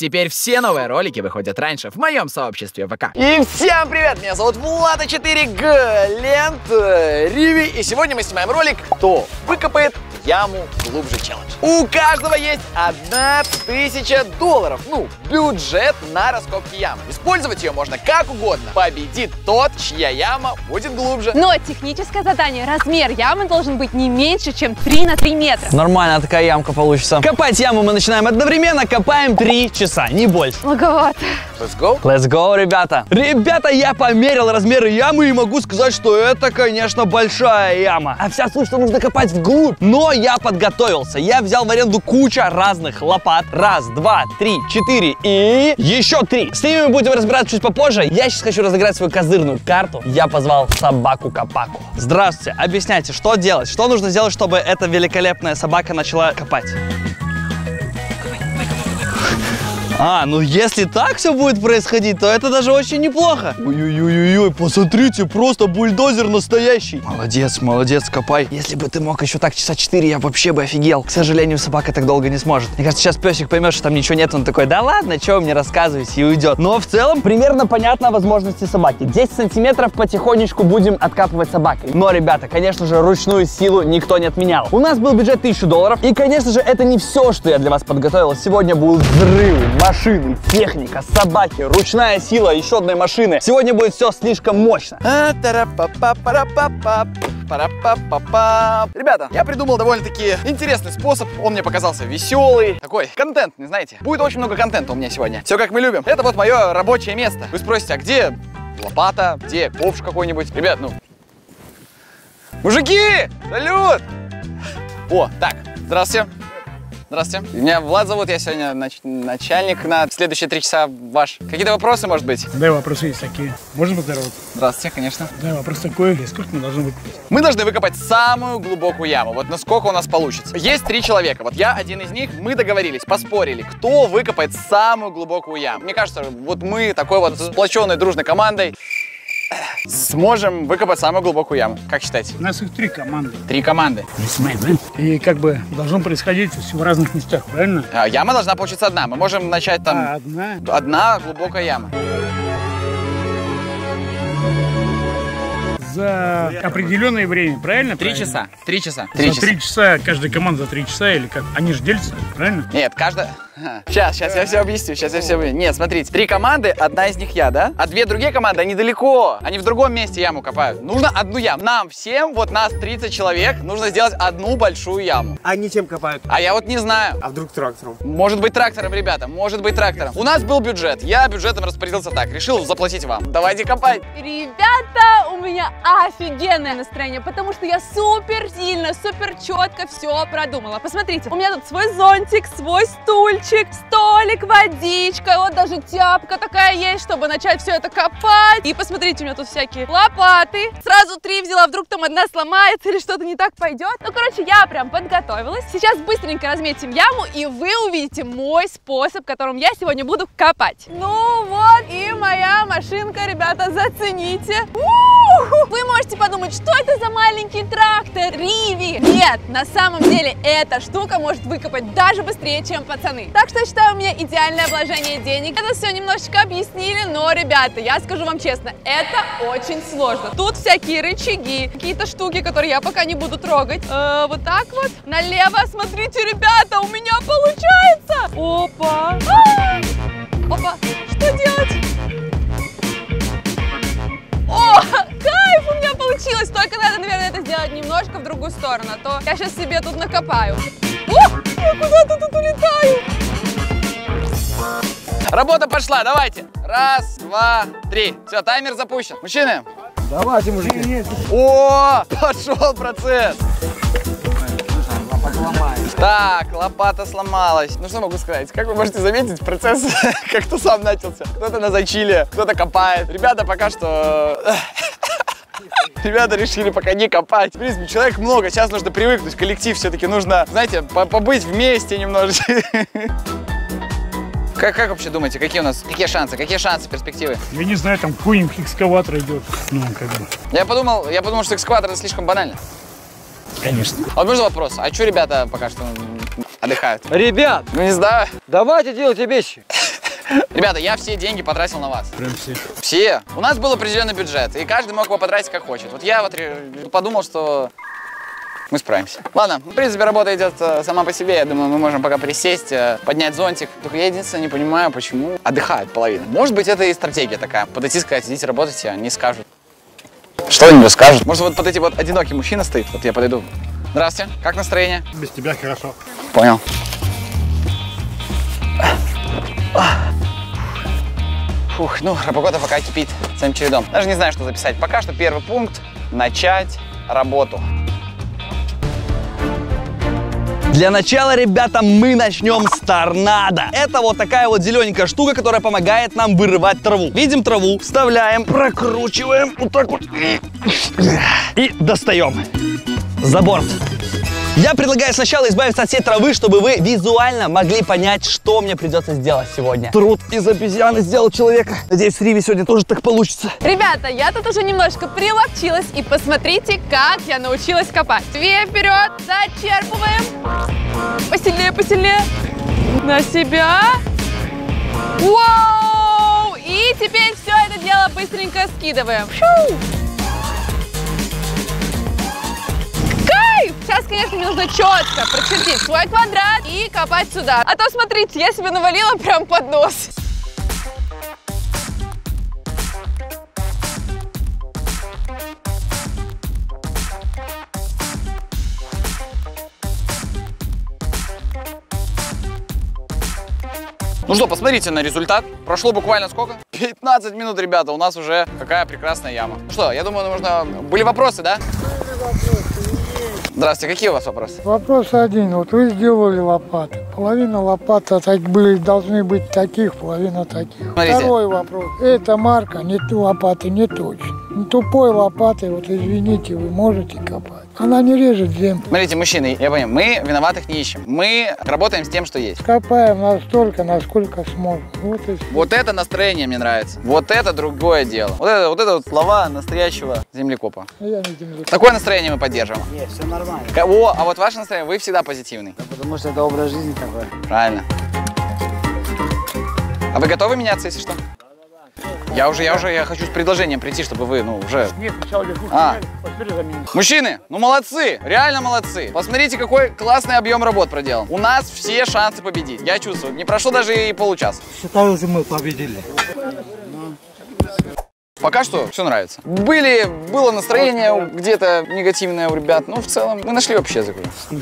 Теперь все новые ролики выходят раньше в моем сообществе ВК. И всем привет! Меня зовут Влада 4Г, Лента, Риви, и сегодня мы снимаем ролик «Кто выкопает яму глубже челлендж». У каждого есть одна тысяча долларов, ну, бюджет на раскопки ямы. Использовать ее можно как угодно. Победит тот, чья яма будет глубже. Но техническое задание, размер ямы должен быть не меньше, чем 3 на 3 метра. Нормально такая ямка получится. Копать яму мы начинаем одновременно, копаем 3 часа, не больше. Многовато. Let's go. Let's go, ребята. Ребята, я померил размеры ямы и могу сказать, что это, конечно, большая яма. А вся суть, что нужно копать вглубь. Но я подготовился. Я взял в аренду куча разных лопат. Раз, два, три, четыре и еще три. С ними мы будем разбираться чуть попозже. Я сейчас хочу разыграть свою козырную карту. Я позвал собаку Капаку. Здравствуйте. Объясняйте, что делать? Что нужно сделать, чтобы эта великолепная собака начала копать? А, ну если так все будет происходить, то это даже очень неплохо. Ой-ой-ой-ой, посмотрите, просто бульдозер настоящий. Молодец, молодец, копай. Если бы ты мог еще так часа 4, я вообще бы офигел. К сожалению, собака так долго не сможет. Мне кажется, сейчас песик поймет, что там ничего нет, он такой, да ладно, что вы мне рассказываете, и уйдет. Но в целом примерно понятно возможности собаки. 10 сантиметров потихонечку будем откапывать собакой. Но, ребята, конечно же, ручную силу никто не отменял. У нас был бюджет 1000 долларов, и, конечно же, это не все, что я для вас подготовил. Сегодня будут взрывы, машины, техника, собаки, ручная сила еще одной машины. Сегодня будет все слишком мощно. А. Ребята, я придумал довольно-таки интересный способ. Он мне показался веселый. Такой контент, не знаете. Будет очень много контента у меня сегодня. Все как мы любим. Это вот мое рабочее место. Вы спросите, а где лопата? Где ковш какой-нибудь? Ребят, ну... Мужики! Салют! О, так, здравствуйте. Здравствуйте. Меня Влад зовут, я сегодня нач- начальник на следующие три часа ваш. Какие-то вопросы, может быть? Да, вопросы есть такие. Можно поздороваться? Здравствуйте, конечно. Да, вопрос такой. Сколько мы должны выкупить? Мы должны выкопать самую глубокую яму. Вот насколько у нас получится. Есть три человека. Вот я один из них. Мы договорились, поспорили, кто выкопает самую глубокую яму. Мне кажется, вот мы такой вот сплоченной дружной командой сможем выкопать самую глубокую яму. Как считаете? У нас их три команды. Три команды. И как бы должно происходить все в разных местах, правильно? А, Яма должна получиться одна. Мы можем начать А там одна. одна глубокая яма. За определенное время, правильно? Три Правильно. часа. Три часа. За три часа, каждая команда за три часа или как? Они же делятся, правильно? Нет, каждая... Сейчас, сейчас я все объясню, сейчас я все объясню. Нет, смотрите, три команды, одна из них я, да? А две другие команды, они далеко, они в другом месте яму копают. Нужно одну яму. Нам всем, вот нас 30 человек, нужно сделать одну большую яму. Они чем копают? А я вот не знаю. А вдруг трактором? Может быть трактором, ребята, может быть трактором. У нас был бюджет, я бюджетом распорядился так, решил заплатить вам. Давайте копать. Ребята, меня офигенное настроение, потому что я супер сильно, супер четко все продумала. Посмотрите, у меня тут свой зонтик, свой стульчик, столик, водичка, вот даже тяпка такая есть, чтобы начать все это копать. И посмотрите, у меня тут всякие лопаты. Сразу три взяла, вдруг там одна сломается или что-то не так пойдет. Ну, короче, я прям подготовилась. Сейчас быстренько разметим яму, и вы увидите мой способ, которым я сегодня буду копать. Ну вот и моя машинка, ребята, зацените. У-ху! Вы можете подумать, что это за маленький трактор, Риви? Нет, на самом деле эта штука может выкопать даже быстрее, чем пацаны. Так что я считаю, у меня идеальное вложение денег. Это все немножечко объяснили, но, ребята, я скажу вам честно, это очень сложно. Тут всякие рычаги, какие-то штуки, которые я пока не буду трогать. Э, вот так вот. Налево, смотрите, ребята, у меня получается. Опа. А! Опа, что делать? Другую сторону, то я сейчас себе тут накопаю. О, я куда-то тут улетаю. Работа пошла, давайте. Раз, два, три. Все, таймер запущен. Мужчины. Давайте, мужики. О, пошел процесс. Так, лопата сломалась. Ну что могу сказать? Как вы можете заметить, процесс как-то сам начался. Кто-то на зачиле, кто-то копает. Ребята пока что... Ребята решили пока не копать. В принципе, человек много, сейчас нужно привыкнуть. Коллектив все-таки нужно, знаете, по- побыть вместе немножечко. Как, как вообще думаете, какие у нас, какие шансы, какие шансы, перспективы? Я не знаю, там какой-нибудь экскаватор идет. Ну, как бы, Я подумал, я подумал, что экскаватор это слишком банально. конечно. А вот можно вопрос, а что ребята пока что отдыхают. Ребят, Ну не знаю. давайте делайте вещи. Ребята, я все деньги потратил на вас. Прям все. Все. У нас был определенный бюджет, и каждый мог его потратить как хочет. Вот я вот подумал, что мы справимся. Ладно, в принципе, работа идет э, сама по себе. Я думаю, мы можем пока присесть, э, поднять зонтик. Только я единственное не понимаю, почему отдыхает половина. Может быть, это и стратегия такая. Подойти сказать, идите работайте, они скажут. Что-нибудь скажут. Может, вот под эти вот одинокий мужчина стоит, вот я подойду. Здравствуйте, как настроение? Без тебя хорошо. Понял. Фух, ну, погода пока кипит своим чередом. Даже не знаю, что записать. Пока что первый пункт – начать работу. Для начала, ребята, мы начнем с торнадо. Это вот такая вот зелененькая штука, которая помогает нам вырывать траву. Видим траву, вставляем, прокручиваем вот так вот и достаем за борт. Я предлагаю сначала избавиться от всей травы, чтобы вы визуально могли понять, что мне придется сделать сегодня. Труд из обезьяны сделал человека. Надеюсь, в Риве сегодня тоже так получится. Ребята, я тут уже немножко приловчилась, и посмотрите, как я научилась копать. Две вперед, зачерпываем. Посильнее, посильнее. На себя. Вау! И теперь все это дело быстренько скидываем. Фью! Сейчас, конечно, мне нужно четко прочертить свой квадрат и копать сюда. А то, смотрите, я себе навалила прям под нос. Ну что, посмотрите на результат. Прошло буквально сколько? 15 минут, ребята, у нас уже какая прекрасная яма. Ну что, я думаю, нужно... Были вопросы, да? Здравствуйте, какие у вас вопросы? Вопрос один. Вот вы сделали лопаты. Половина лопат так были, должны быть таких, половина таких. Смотрите. Второй вопрос. Эта марка, не лопаты, не точно. Ну, Тупой лопатой, вот извините, вы можете копать. Она не режет землю. Смотрите, мужчины, я понимаю, мы виноватых не ищем. Мы работаем с тем, что есть. Копаем настолько, насколько сможем. Вот и. Вот это настроение мне нравится. Вот это другое дело. Вот это вот, это вот слова настоящего землекопа. Я не землекоп. Такое настроение мы поддерживаем. Нет, все нормально. О, а вот ваше настроение, вы всегда позитивный. Потому что это образ жизни такой. Правильно. А вы готовы меняться, если что? Я уже, я уже, я хочу с предложением прийти, чтобы вы, ну, уже... Нет, сначала лягушку А. сняли, теперь заменили. Мужчины, ну молодцы, реально молодцы. Посмотрите, какой классный объем работ проделан. У нас все шансы победить. Я чувствую. Не прошло даже и получаса. Считаю, что мы победили. Пока что все нравится. Были, было настроение где-то негативное у ребят, но в целом мы нашли общий язык.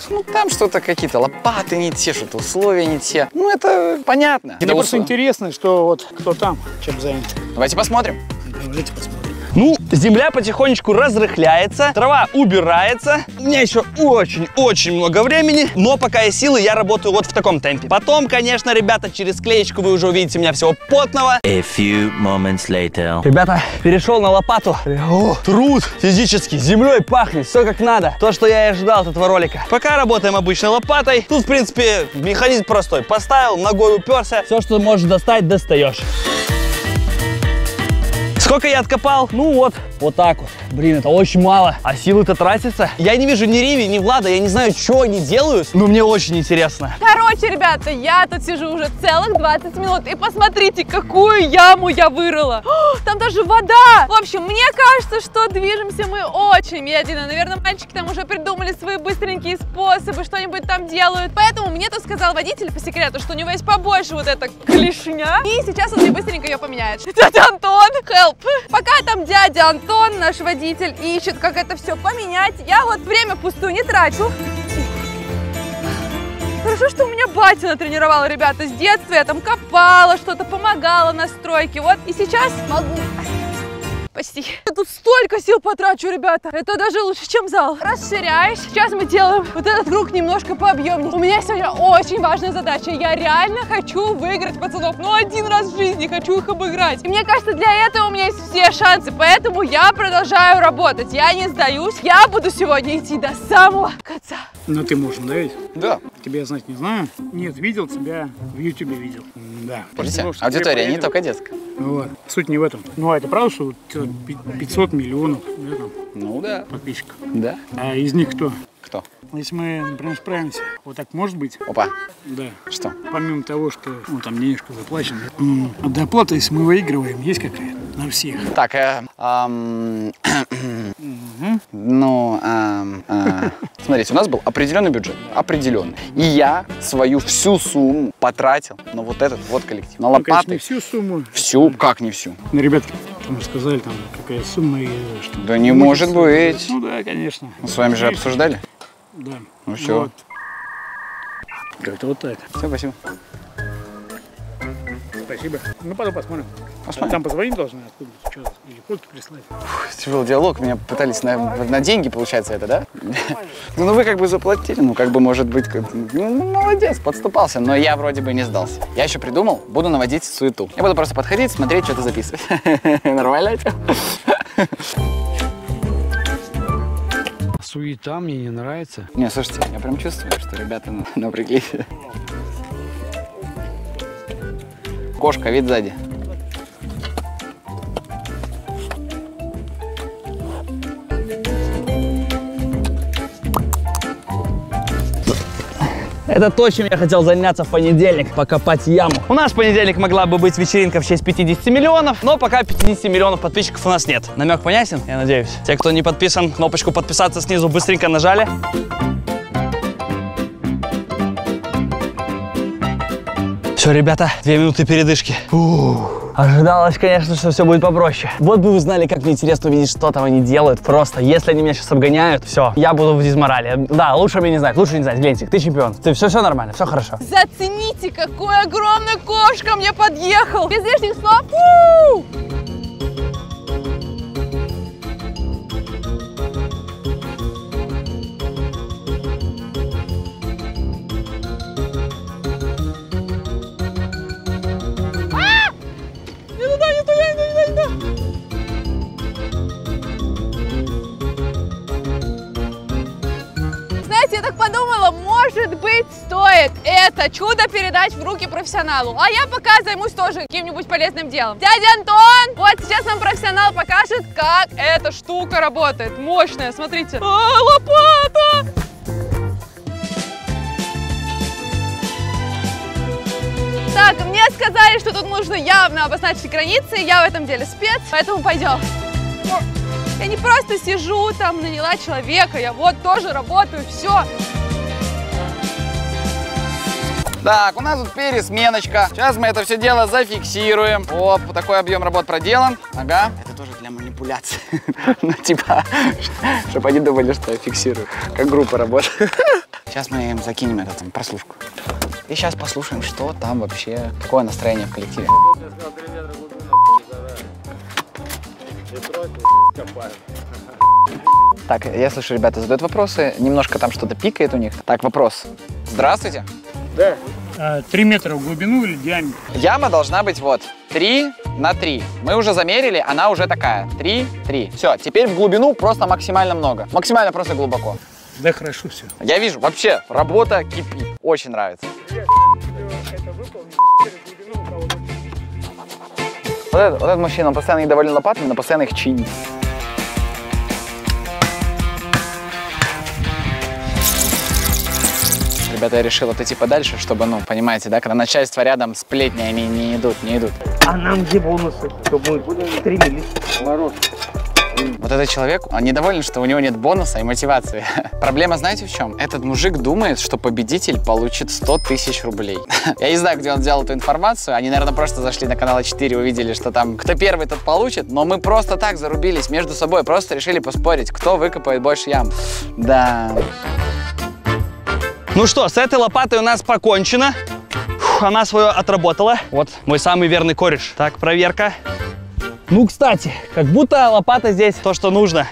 Ну там что-то какие-то лопаты не те, что-то условия не те. Ну это понятно. Мне просто интересно, что вот кто там, чем занят. Давайте посмотрим. Давайте посмотрим. Ну, земля потихонечку разрыхляется, трава убирается. У меня еще очень-очень много времени, но пока есть силы, я работаю вот в таком темпе. Потом, конечно, ребята, через клеечку вы уже увидите меня всего потного. A few moments later. Ребята, перешел на лопату. О, труд физический, землей пахнет, все как надо. То, что я и ожидал от этого ролика. Пока работаем обычной лопатой. Тут, в принципе, механизм простой. Поставил, ногой уперся. Все, что можешь достать, достаешь. Сколько я откопал? Ну вот, вот так вот. Блин, это очень мало. А силы-то тратятся. Я не вижу ни Риви, ни Влада. Я не знаю, что они делают. Но мне очень интересно. Короче, ребята, я тут сижу уже целых 20 минут, и посмотрите, какую яму я вырыла. О, Там даже вода. В общем, мне кажется, что движемся мы очень медленно. Наверное, мальчики там уже придумали свои быстренькие способы, что-нибудь там делают. Поэтому мне тут сказал водитель по секрету, что у него есть побольше вот эта клешня. И сейчас он мне быстренько ее поменяет. Дядя Антон, help. Пока там дядя Антон, наш водитель, ищет, как это все поменять, я вот время пустую не трачу. Хорошо, что у меня батя натренировала, ребята, с детства. Я там копала, что-то помогала на стройке. Вот и сейчас могу. Почти. Я тут столько сил потрачу, ребята. Это даже лучше, чем зал. Расширяюсь. Сейчас мы делаем вот этот круг немножко пообъемнее. У меня сегодня очень важная задача. Я реально хочу выиграть пацанов. Ну, один раз в жизни хочу их обыграть. И мне кажется, для этого у меня есть все шансы. Поэтому я продолжаю работать. Я не сдаюсь. Я буду сегодня идти до самого конца. Ну ты можешь, да ведь? Да. Тебя я знать не знаю. Нет, видел тебя в Ютубе видел. Да. Подождите, что аудитория не только детская. Вот. Суть не в этом. Ну, а это правда, что э, 500 миллионов там, Ну да. подписчиков? Да. А из них кто? Кто? Если мы, например, справимся, вот так может быть? Опа, Да. что? Помимо того, что ну, там денежку заплачено, м, а доплата, если мы выигрываем, есть какая-то на всех. Так, э, ам, ну, ам, а, смотрите, у нас был определенный бюджет, определенный. И я свою всю сумму потратил на вот этот вот коллектив, на Ну, конечно, лопаты. не всю сумму. Всю, как не всю? Ну, ребятки там сказали, там, какая сумма и что. Да не может быть. Ну да, конечно. Мы с вами же обсуждали. Да. Ну всё. Вот. Как-то вот так. Все, спасибо. Спасибо. Ну, потом посмотрим. Посмотрим. Там позвонить должны откуда что или фотки прислать. Был диалог, меня пытались на, на деньги, получается, это, да? Ну, ну, вы как бы заплатили, ну, как бы, может быть, как- ну, молодец, подступался, но я вроде бы не сдался. Я еще придумал, буду наводить суету. Я буду просто подходить, смотреть, что-то записывать. Нормально это? Суета мне не нравится. Не, слушайте, я прям чувствую, что ребята на- напряглись. Кошка, вид сзади. Это то, чем я хотел заняться в понедельник, покопать яму. У нас в понедельник могла бы быть вечеринка в честь 50 миллионов, но пока 50 миллионов подписчиков у нас нет. Намек понятен, я надеюсь. Те, кто не подписан, кнопочку подписаться снизу быстренько нажали. Все, ребята, две минуты передышки. Ух. Ожидалось, конечно, что все будет попроще. Вот бы вы знали, как мне интересно увидеть, что там они делают. Просто, если они меня сейчас обгоняют, все, я буду в дизморале. Да, лучше меня не знать, лучше не знать. Глентик, ты чемпион. Ты все, все нормально, все хорошо. Зацените, какой огромный кошка мне подъехал. Без лишних слов. Фу! Я так подумала, может быть, стоит это чудо передать в руки профессионалу. А я пока займусь тоже каким-нибудь полезным делом. Дядя Антон, вот сейчас нам профессионал покажет, как эта штука работает. Мощная, смотрите. А, лопата! Так, мне сказали, что тут нужно явно обозначить границы. Я в этом деле спец, поэтому пойдем. Я не просто сижу там, наняла человека, я вот тоже работаю, все. Так, у нас тут пересменочка. Сейчас мы это все дело зафиксируем. Оп, такой объем работ проделан. Ага. Это тоже для манипуляции. Ну, типа, чтобы они думали, что я фиксирую, как группа работает. Сейчас мы им закинем эту там, прослушку. И сейчас послушаем, что там вообще, какое настроение в коллективе. Так, я слышу, ребята задают вопросы. Немножко там что-то пикает у них. Так, вопрос. Здравствуйте. А, Три метра в глубину или диаметр? Яма должна быть вот 3 на 3. Мы уже замерили, она уже такая. 3, 3. Все, теперь в глубину просто максимально много. Максимально просто глубоко. Да, хорошо все. Я вижу, вообще, работа кипит. Очень нравится. Вот этот, вот этот мужчина, он постоянно недоволен лопатами, но постоянно их чинит. Ребята, я решил отойти подальше, чтобы, ну, понимаете, да, когда начальство рядом, сплетни, они не идут, не идут. А нам где бонусы? Чтобы мы стремились. Вот этот человек, он недоволен, что у него нет бонуса и мотивации. Проблема знаете в чем? Этот мужик думает, что победитель получит 100 тысяч рублей. Я не знаю, где он взял эту информацию. Они, наверное, просто зашли на канал 4 увидели, что там кто первый, тот получит. Но мы просто так зарубились между собой, просто решили поспорить, кто выкопает больше ям. Да. Ну что, с этой лопатой у нас покончено. Фух, она свое отработала. Вот мой самый верный кореш. Так, проверка. Ну, кстати, как будто лопата здесь то, что нужно.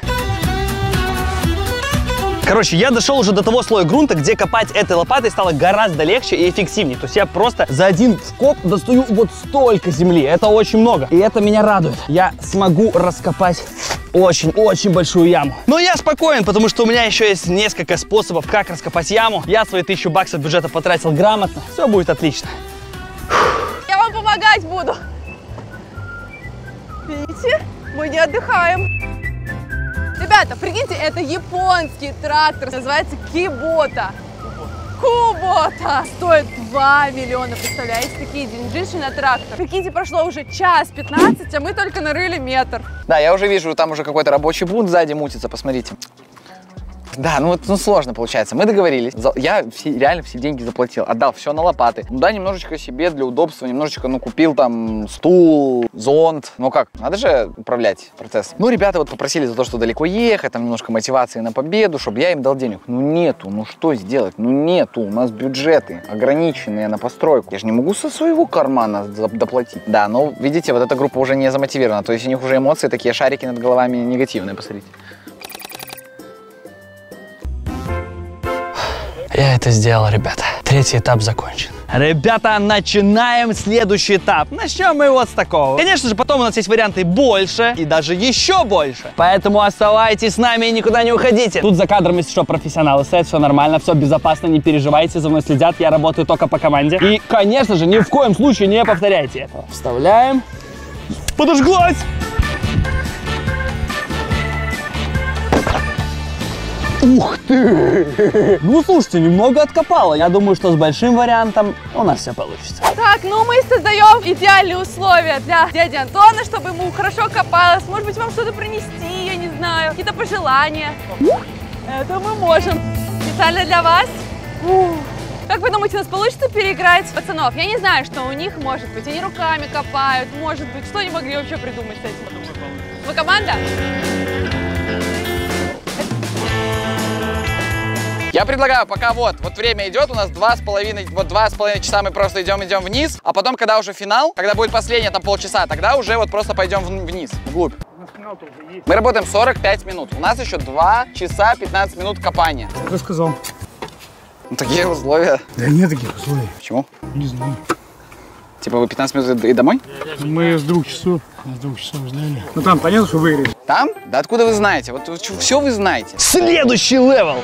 Короче, я дошел уже до того слоя грунта, где копать этой лопатой стало гораздо легче и эффективнее. То есть я просто за один вкоп достаю вот столько земли. Это очень много. И это меня радует. Я смогу раскопать очень-очень большую яму. Но я спокоен, потому что у меня еще есть несколько способов, как раскопать яму. Я свои тысячу баксов бюджета потратил грамотно. Все будет отлично. Я вам помогать буду. Видите, мы не отдыхаем. Ребята, прикиньте, это японский трактор, называется Кибота. Кубота! Стоит 2 миллиона, представляете, такие деньжищи на трактор. Прикиньте, прошло уже час 15, а мы только нарыли метр. Да, я уже вижу, там уже какой-то рабочий бунт сзади мутится, посмотрите. Да, ну вот ну, сложно получается. Мы договорились. Я все, реально все деньги заплатил. Отдал все на лопаты. Ну да, немножечко себе для удобства, немножечко, ну, купил там стул, зонт. Ну как, надо же управлять процессом. Ну, ребята вот попросили за то, что далеко ехать, там немножко мотивации на победу, чтобы я им дал денег. Ну нету, ну что сделать? Ну нету, у нас бюджеты ограниченные на постройку. Я же не могу со своего кармана доплатить. Да, но видите, вот эта группа уже не замотивирована. То есть у них уже эмоции такие, шарики над головами негативные, посмотрите. Я это сделал, ребята. Третий этап закончен. Ребята, начинаем следующий этап. Начнем мы вот с такого. Конечно же, потом у нас есть варианты больше и даже еще больше. Поэтому оставайтесь с нами и никуда не уходите. Тут за кадром, если что, профессионалы стоят, все нормально, все безопасно, не переживайте, за мной следят, я работаю только по команде. И, конечно же, ни в коем случае не повторяйте этого. Вставляем. Подожглась! Ух ты! Ну, слушайте, немного откопала. Я думаю, что с большим вариантом у нас все получится. Так, ну мы создаем идеальные условия для дяди Антона, чтобы ему хорошо копалось. Может быть, вам что-то принести, я не знаю, какие-то пожелания. Это мы можем. Специально для вас. Как вы думаете, у нас получится переиграть пацанов? Я не знаю, что у них может быть. Они руками копают, может быть. Что они могли вообще придумать с этим? Вы команда? Я предлагаю, пока вот, вот время идет, у нас два с половиной, вот два с половиной часа мы просто идем, идем вниз, а потом, когда уже финал, когда будет последнее там полчаса, тогда уже вот просто пойдем вниз, вглубь. Мы работаем 45 минут. У нас еще 2 часа 15 минут копания. Кто сказал? Ну, такие условия. Да нет таких условий. Почему? Не знаю. Типа вы 15 минут и домой? Мы с двух часов, с двух часов ждали. Ну там понятно, что выиграли. Там? Да откуда вы знаете? Вот все вы знаете. Следующий level.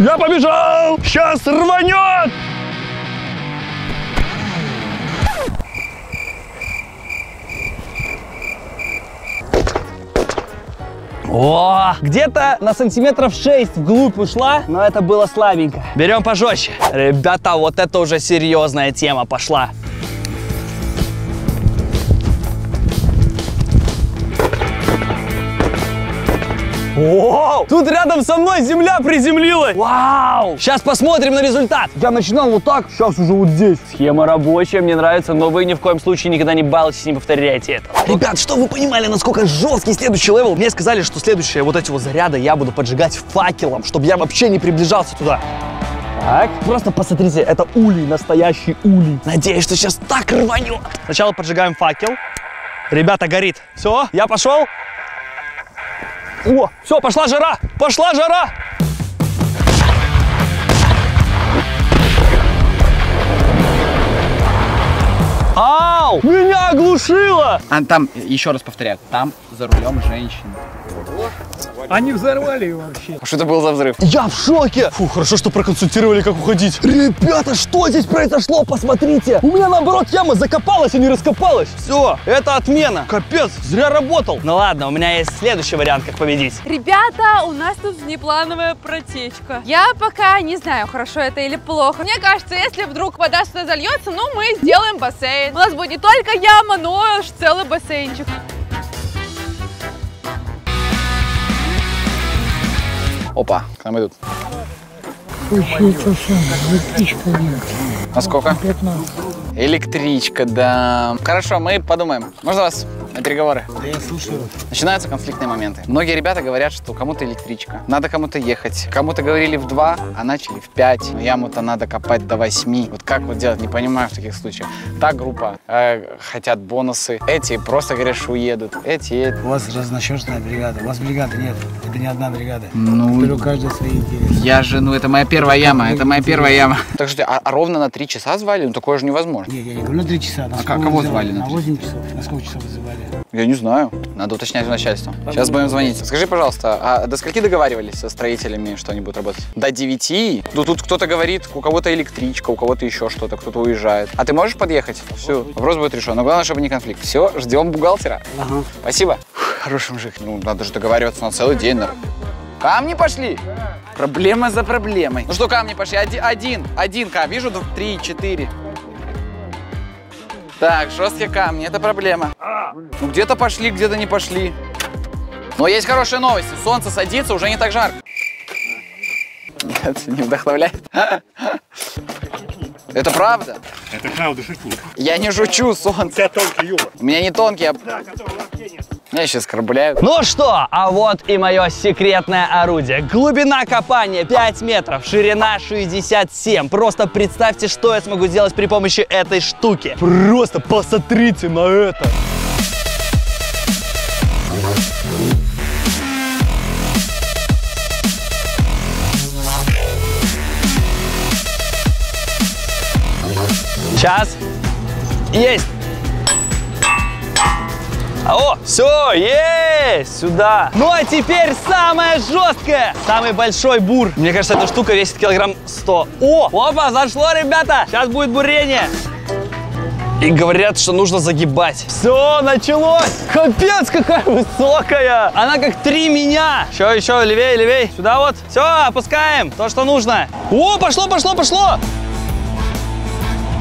Я побежал! Сейчас рванет! О, где-то на сантиметров 6 вглубь ушла, но это было слабенько. Берем пожестче. Ребята, вот это уже серьезная тема пошла. Вау! Тут рядом со мной земля приземлилась! Вау! Сейчас посмотрим на результат. Я начинал вот так, сейчас уже вот здесь. Схема рабочая, мне нравится, но вы ни в коем случае никогда не балуйтесь, не повторяйте это. Ребят, что вы понимали, насколько жесткий следующий level? Мне сказали, что следующие вот эти вот заряды я буду поджигать факелом, чтобы я вообще не приближался туда. Так, просто посмотрите, это улей, настоящий улей. Надеюсь, что сейчас так рванет. Сначала поджигаем факел. Ребята, горит. Все, я пошел. О, все, пошла жара! Пошла жара! Ау! Меня оглушило! А там, еще раз повторяю, там за рулем женщина. Они взорвали его вообще. А что это был за взрыв? Я в шоке! Фу, хорошо, что проконсультировали, как уходить. Ребята, что здесь произошло? Посмотрите! У меня, наоборот, яма закопалась, а не раскопалась. Все, это отмена. Капец, зря работал. Ну ладно, у меня есть следующий вариант, как победить. Ребята, у нас тут внеплановая протечка. Я пока не знаю, хорошо это или плохо. Мне кажется, если вдруг вода сюда зальется, ну мы сделаем бассейн. У нас будет не только яма, но аж целый бассейнчик. Опа, к нам идут. Получается сам, электричка нет. А сколько? 15. Электричка, да. Хорошо, мы подумаем. Можно вас на переговоры? Да я слушаю. Начинаются конфликтные моменты. Многие ребята говорят, что кому-то электричка, надо кому-то ехать. Кому-то говорили в 2, а начали в 5. Но яму-то надо копать до 8. Вот как вот делать, не понимаю в таких случаях. Та группа э, хотят бонусы. Эти просто говорят, что уедут. Эти едут. У вас разношерстная бригада. У вас бригады нет. Это не одна бригада. Ну, Теперь у каждой свои интересы. я же, ну это моя первая яма, это моя первая яма. Так что, а, а ровно на 3 часа звали? Ну такое же невозможно. Нет, я не говорю на 3 часа. На А как- кого звали на На три? 8 часов. На сколько часов вызывали? Я не знаю. Надо уточнять у начальства. Сейчас будем звонить. Скажи, пожалуйста, а до скольки договаривались со строителями, что они будут работать? До 9? Ну тут кто-то говорит, у кого-то электричка, у кого-то еще что-то, кто-то уезжает. А ты можешь подъехать? Все, вопрос будет решен. Но главное, чтобы не конфликт. Все, ждем бухгалтера. Спасибо. Хороший мужик. Ну, надо же договариваться на целый день. наверное. Камни пошли. Проблема за проблемой. Ну что, камни пошли? Оди- Один, один камень. Вижу, три, четыре. Так, жесткие камни, это проблема. Ну, где-то пошли, где-то не пошли. Но есть хорошие новости. Солнце садится, уже не так жарко. Нет, не вдохновляет. Это правда. Это правда шутник. Я не жучу, У солнце. тебя тонкий юмор. У меня не тонкий, а Да, который вообще нет. Меня сейчас оскорбляют. Ну что, а вот и мое секретное орудие. Глубина копания 5 метров, ширина 67. Просто представьте, что я смогу сделать при помощи этой штуки. Просто посмотрите на это. Сейчас. Есть. О, все, есть, сюда. Ну а теперь самое жесткое, самый большой бур. Мне кажется, эта штука весит килограмм 100. О, опа, зашло, ребята. Сейчас будет бурение. И говорят, что нужно загибать. Все, началось. Капец, какая высокая. Она как три меня. Еще, еще, левее, левее. Сюда вот. Все, опускаем. То, что нужно. О, пошло, пошло, пошло.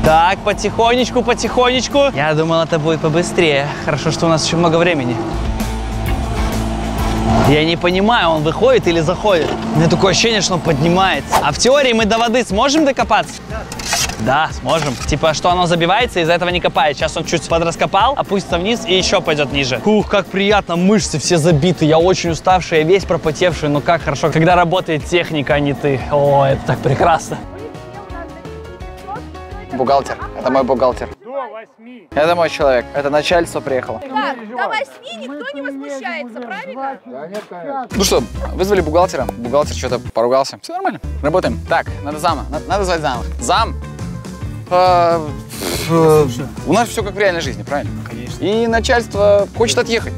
Так, потихонечку, потихонечку. Я думал, это будет побыстрее. Хорошо, что у нас еще много времени. Я не понимаю, он выходит или заходит. У меня такое ощущение, что он поднимается. А в теории мы до воды сможем докопаться? Да, сможем. Типа, что оно забивается, из-за этого не копает. Сейчас он чуть подраскопал, опустится вниз и еще пойдет ниже. Ух, как приятно, мышцы все забиты. Я очень уставший, я весь пропотевший, но как хорошо, когда работает техника, а не ты. О, это так прекрасно. Бухгалтер. Это мой бухгалтер. До восьми. Это мой человек. Это начальство приехало. Так, до восьми никто не возмущается, правильно? Ну что, вызвали бухгалтера. Бухгалтер что-то поругался. Все нормально. Работаем. Так, надо зама. Надо, надо звать зама. Зам. э, у нас все как в реальной жизни, правильно? Конечно. И начальство хочет отъехать.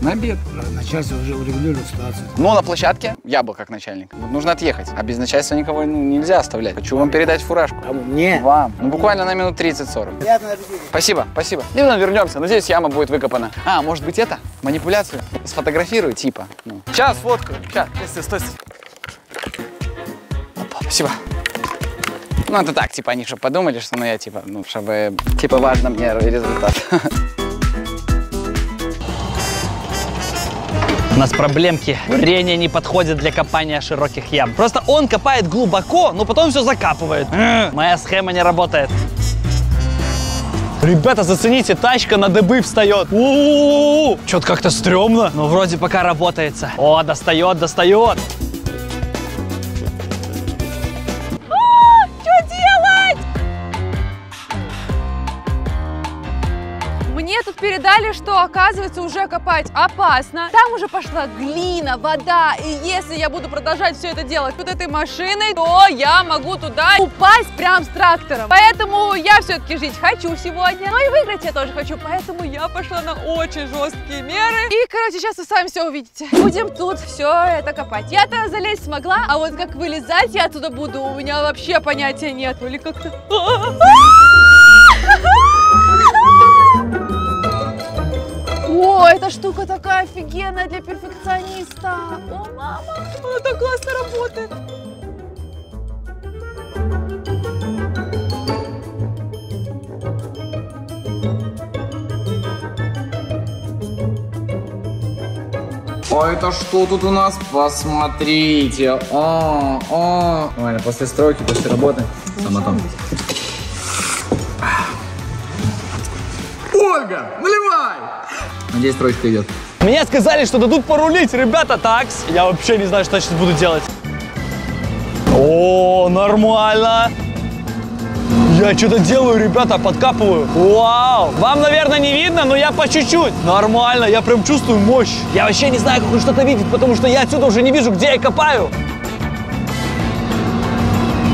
Ну. На обед. Начальство уже урегулирует ситуацию. Но на площадке я был как начальник. Нужно отъехать. А без начальства никого ну, нельзя оставлять. Хочу вам передать фуражку. Кому? Мне? Вам. Ну, буквально на минут 30-40. Спасибо, спасибо. И потом вернемся. Надеюсь, яма будет выкопана. А, может быть это? Манипуляцию? Сфотографирую, типа. Ну. Сейчас фоткаю. Сейчас. Стой, стой, стой. Опа, спасибо. Ну, это так, типа, они чтобы подумали, что ну я, типа, ну, чтобы, типа, важно мне результат. У нас проблемки. Бурение не подходит для копания широких ям. Просто он копает глубоко, но потом все закапывает. М, Моя схема не работает. Ребята, зацените, тачка на дыбы встает. Что-то как-то стрёмно, но вроде пока работается. О, достает, достает. Передали, что, оказывается, уже копать опасно. Там уже пошла глина, вода. И если я буду продолжать все это делать вот этой машиной, то я могу туда упасть прям с трактором. Поэтому я все-таки жить хочу сегодня. Ну и выиграть я тоже хочу. Поэтому я пошла на очень жесткие меры. И, короче, сейчас вы сами все увидите. Будем тут все это копать. Я-то залезть смогла, а вот как вылезать я оттуда буду, у меня вообще понятия нет. Или как-то... О, эта штука такая офигенная для перфекциониста. О, мама, она так классно работает. А это что тут у нас? Посмотрите. О, о. Нормально, после стройки, после работы. Самотон. Ольга, наливай! Надеюсь, строчка идет. Мне сказали, что дадут порулить, ребята, такс. Я вообще не знаю, что я сейчас буду делать. О, нормально. Я что-то делаю, ребята, подкапываю. Вау! Вам, наверное, не видно, но я по чуть-чуть. Нормально, я прям чувствую мощь. Я вообще не знаю, как он что-то видит, потому что я отсюда уже не вижу, где я копаю.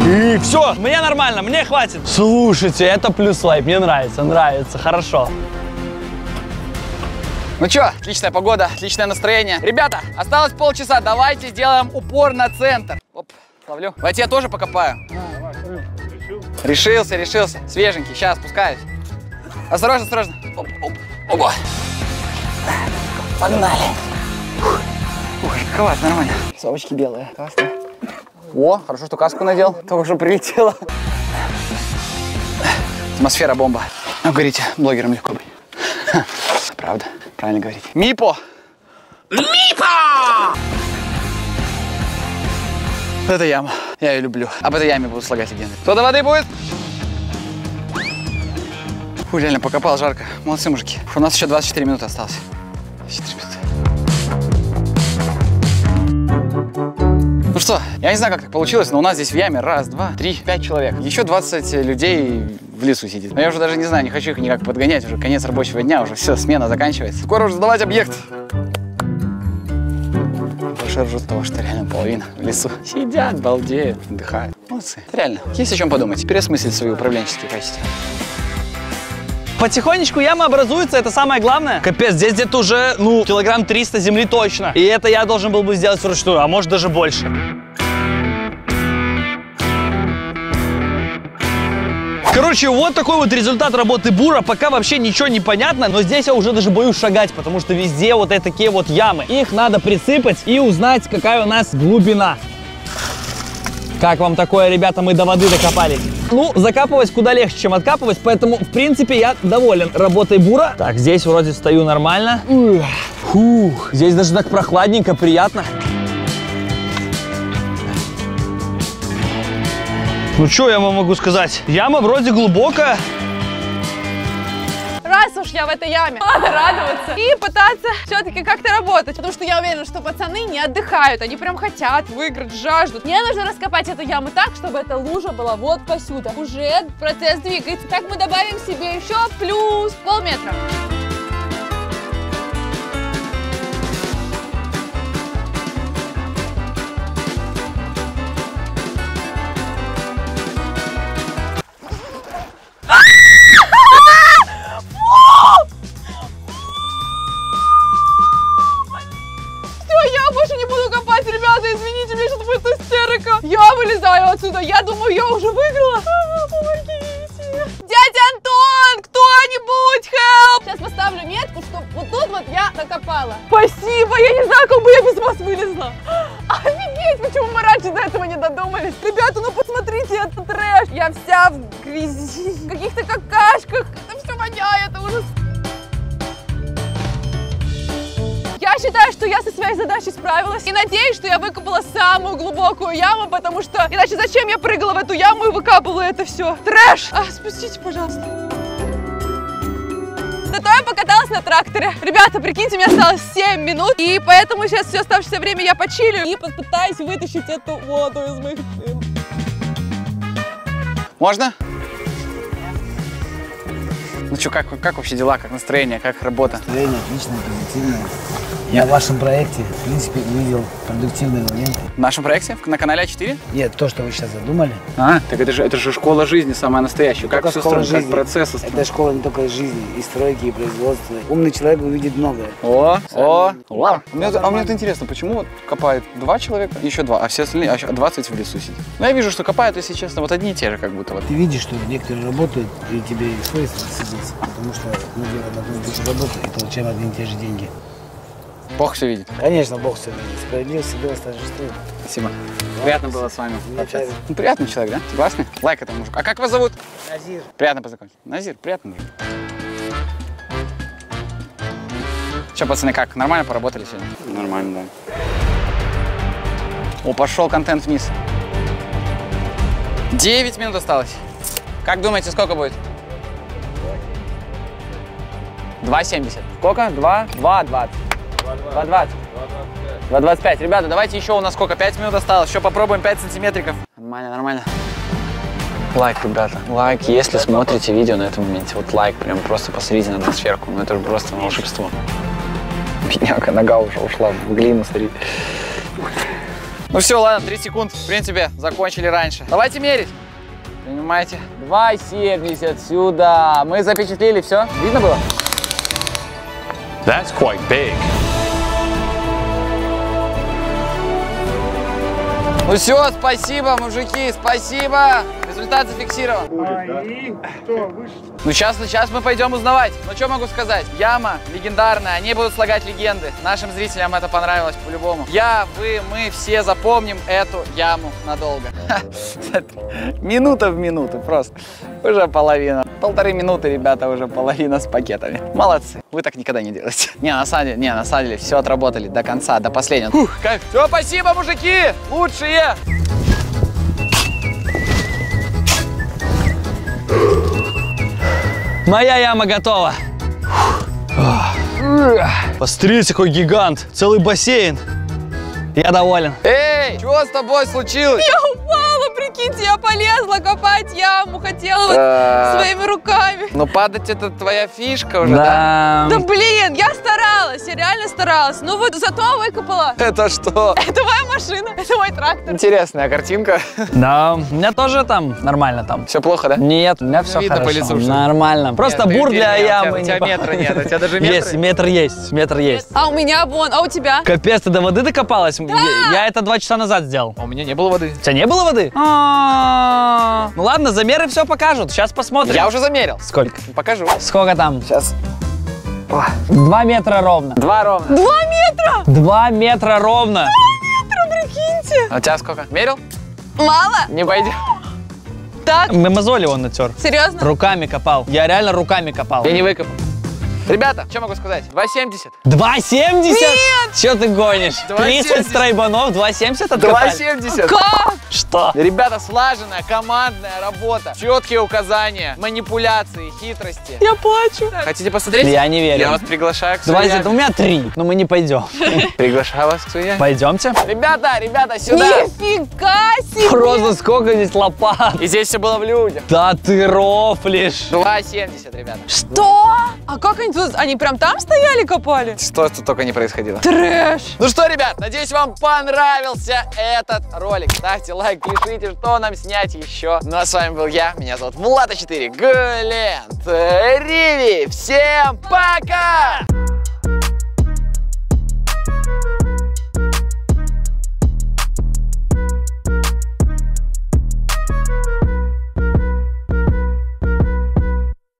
И все, мне нормально, мне хватит. Слушайте, это плюс лайк, мне нравится, нравится, хорошо. Ну что, отличная погода, отличное настроение. Ребята, осталось полчаса, давайте сделаем упор на центр. Оп, ловлю. Давайте я тоже покопаю. Решился, решился. Свеженький, сейчас спускаюсь. Осторожно, осторожно. Оп, оп, оба. Погнали. Ой, класс, нормально. Совочки белые. Классно. О, хорошо, что каску надел. Только что прилетело. Атмосфера бомба. Ну, говорите, блогерам легко быть. Правда, правильно говорите. Мипо! Мипо! Это яма. Я ее люблю. Об этой яме буду слагать легенды. Кто до воды будет? Фу, реально покопал жарко. Молодцы, мужики. Фу, у нас еще 24 минуты осталось. 24 минуты. Ну что, я не знаю, как так получилось, но у нас здесь в яме раз, два, три, пять человек. Еще 20 людей в лесу сидит. Но я уже даже не знаю, не хочу их никак подгонять. Уже конец рабочего дня, уже все, смена заканчивается. Скоро уже сдавать объект. Больше ржут того, что реально половина в лесу. Сидят, балдеют, отдыхают. Молодцы. Реально, есть о чем подумать. Переосмыслить свои управленческие качества. Потихонечку яма образуется, это самое главное. Капец, здесь где-то уже, ну, килограмм 300 земли точно. И это я должен был бы сделать вручную, а может даже больше. Короче, вот такой вот результат работы бура. Пока вообще ничего не понятно, но здесь я уже даже боюсь шагать, потому что везде вот такие вот ямы. Их надо присыпать и узнать, какая у нас глубина. Как вам такое, ребята, мы до воды докопались? Ну, закапывать куда легче, чем откапывать, поэтому, в принципе, я доволен работой бура. Так, здесь вроде стою нормально. Ух, Фух, здесь даже так прохладненько, приятно. Ну, что я вам могу сказать? Яма вроде глубокая. Раз уж я в этой яме, надо радоваться и пытаться все-таки как-то работать, потому что я уверена, что пацаны не отдыхают, они прям хотят выиграть, жаждут. Мне нужно раскопать эту яму так, чтобы эта лужа была вот посюда. Уже процесс двигается. Так мы добавим себе еще плюс полметра. И надеюсь, что я выкопала самую глубокую яму, потому что иначе зачем я прыгала в эту яму и выкапывала это все? Трэш! А, спустите, пожалуйста. Зато я покаталась на тракторе. Ребята, прикиньте, мне осталось 7 минут, и поэтому сейчас все оставшееся время я почилю и попытаюсь вытащить эту воду из моих шлем. Можно? Ну что, как, как вообще дела, как настроение, как работа? Настроение отличное, позитивное. Я в вашем проекте, в принципе, увидел продуктивные моменты. В нашем проекте на канале А4? Нет, то, что вы сейчас задумали, А, так это же, это же школа жизни самая настоящая. Как все строить, как жизни. процесс устроен. Это школа не только жизни, и стройки, и производства. Умный человек увидит многое. О, о, о. А мне, а мне вот интересно, почему вот копают два человека, еще два, а все остальные, а еще 20 в лесу сидят? Ну, я вижу, что копают, если честно, вот одни и те же, как будто вот. Ты видишь, что некоторые работают, и тебе свойственно садиться, потому что мы делаем одну работу и получаем одни и те же деньги. Бог все видит. Конечно, Бог все видит. Справедливость всегда торжествует. Спасибо. Приятно было с вами Мне общаться. также. Ну, приятный человек, да? Согласны? Лайк этому мужику. А как вас зовут? Назир. Приятно познакомиться. Назир, приятно мужик. Че, пацаны, как? Нормально поработали сегодня? Нормально, да. О, пошел контент вниз. 9 минут осталось. Как думаете, сколько будет? 2,70. Сколько? 2? 2,20. 2,20. 2,25. Ребята, давайте еще у нас сколько? 5 минут осталось. Еще попробуем 5 сантиметриков. Нормально, нормально. Лайк, ребята, лайк, если смотрите видео на этом моменте, вот лайк, прям просто посмотрите на атмосферку, ну это же просто волшебство. Бедняга, нога уже ушла в глину, смотри. Ну все, ладно, 3 секунд, в принципе, закончили раньше. Давайте мерить. Понимаете? 2,70 сюда. Мы запечатлели, все? Видно было? That's quite big. Ну все, спасибо, мужики, спасибо. Результат зафиксирован. А, и что, выше? Ну сейчас, сейчас мы пойдем узнавать. Ну что могу сказать? Яма легендарная, они будут слагать легенды. Нашим зрителям это понравилось по-любому. Я, вы, мы все запомним эту яму надолго. Минута в минуту просто. Уже половина. Полторы минуты, ребята, уже половина с пакетами. Молодцы. Вы так никогда не делаете. Не, на самом деле, не, на самом деле, все отработали до конца, до последнего. Фух, кайф. Все, спасибо, мужики! Лучшие! Моя яма готова. Посмотрите, какой гигант. Целый бассейн. Я доволен. Эй, что с тобой случилось? Я упала, прикиньте, я полезла копать яму, хотела вот Да. своими руками. Ну падать это твоя фишка уже, да? Да блин, я старалась, я реально старалась. Ну вот зато выкопала. Это что? Это моя машина, это мой трактор. Интересная картинка. Да, у меня тоже там нормально там. Все плохо, да? Нет, у меня все Видно по хорошо. лицу, что- Нормально. Просто Нет, бур для нет, у тебя- ямы. у тебя не по- метра нет, у тебя даже метра Есть, метр есть, метр есть. А у меня вон, а у тебя? Капец, ты до воды докопалась? Я, я это два часа назад сделал. А у меня не было воды. У тебя не было воды? А, Ну ладно, замеры все покажут. Сейчас посмотрим. Я уже замерил. Сколько? Покажу. Сколько там? Сейчас. Два метра ровно. Два ровно. Два метра! Два метра ровно. Прикиньте. А у тебя сколько? Мерил? Мало? Не пойдет. Так, Мы мозоли он натер. серьезно? Руками копал. Я реально руками копал. Я не выкопал. Ребята, что могу сказать? 2,70. 2,70? Нет! Че ты гонишь? 2,70. 30 стройбанов, 2,70 откопали? 2,70. Как? Что? Ребята, слаженная, командная работа. Четкие указания, манипуляции, хитрости. Я плачу. Хотите посмотреть? Я не верю. Я вас приглашаю к Два, у меня три, но мы не пойдем. Приглашаю вас к яме. Пойдемте. Ребята, ребята, сюда. Нифига себе! Просто сколько здесь лопат. И здесь все было в людях. Да ты рофлишь. 2,70, ребята. Что? А как они тут? Они прям там стояли, копали? Что тут только не происходило. Трэш. Ну что, ребят, надеюсь, вам понравился этот ролик. Ставьте лайк, пишите, что нам снять еще. Ну а с вами был я, меня зовут Влада 4 Глент Риви. Всем пока!